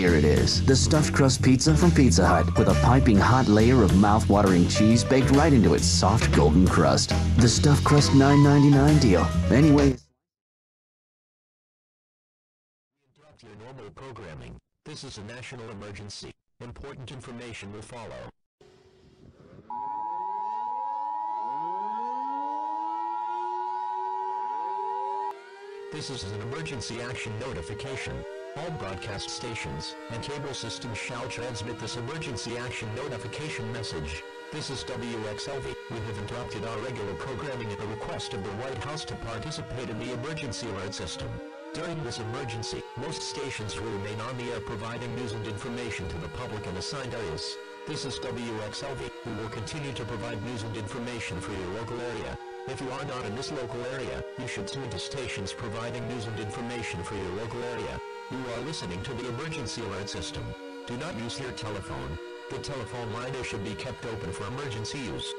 Here it is, the stuffed crust pizza from Pizza Hut with a piping hot layer of mouth-watering cheese baked right into its soft golden crust. The stuffed crust $9.99 deal. Anyway, Interrupt your normal programming. This is a national emergency. Important information will follow. This is an emergency action notification. All broadcast stations and cable systems shall transmit this emergency action notification message. This is WXLV. We have interrupted our regular programming at the request of the White House to participate in the emergency alert system. During this emergency, most stations will remain on the air providing news and information to the public in assigned areas. This is WXLV. We will continue to provide news and information for your local area. If you are not in this local area, you should tune to stations providing news and information for your local area. You are listening to the emergency alert system. Do not use your telephone. The telephone line should be kept open for emergency use.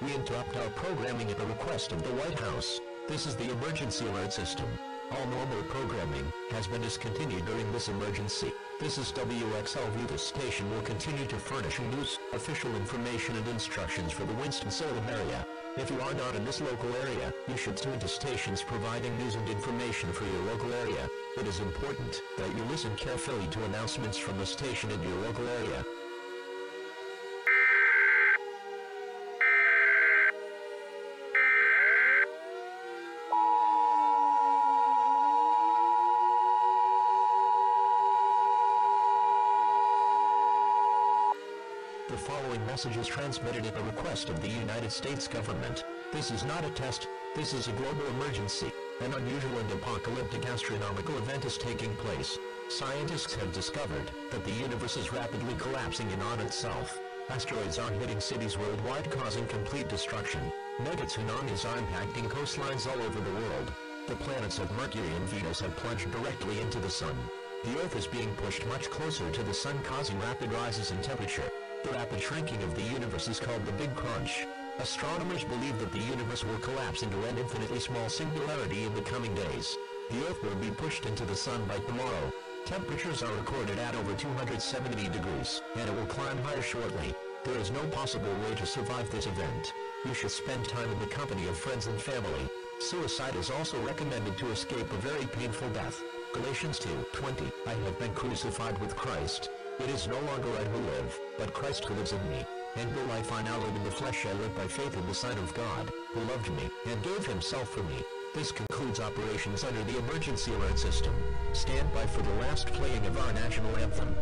We interrupt our programming at the request of the White House. This is the emergency alert system. All normal programming has been discontinued during this emergency. This is WXLV. The station will continue to furnish news, official information and instructions for the Winston-Salem area. If you are not in this local area, you should tune to stations providing news and information for your local area. It is important that you listen carefully to announcements from the station in your local area. The following message is transmitted at the request of the United States government. This is not a test, this is a global emergency. An unusual and apocalyptic astronomical event is taking place. Scientists have discovered that the universe is rapidly collapsing in on itself. Asteroids are hitting cities worldwide causing complete destruction. Mega tsunamis are impacting coastlines all over the world. The planets of Mercury and Venus have plunged directly into the sun. The Earth is being pushed much closer to the sun causing rapid rises in temperature. The rapid shrinking of the universe is called the Big Crunch. Astronomers believe that the universe will collapse into an infinitely small singularity in the coming days. The Earth will be pushed into the sun by tomorrow. Temperatures are recorded at over 270 degrees, and it will climb higher shortly. There is no possible way to survive this event. You should spend time in the company of friends and family. Suicide is also recommended to escape a very painful death. Galatians 2:20 I have been crucified with Christ. It is no longer I who live, but Christ who lives in me. And life I now live in the flesh I live by faith in the Son of God, who loved me, and gave himself for me. This concludes operations under the emergency alert system. Stand by for the last playing of our national anthem.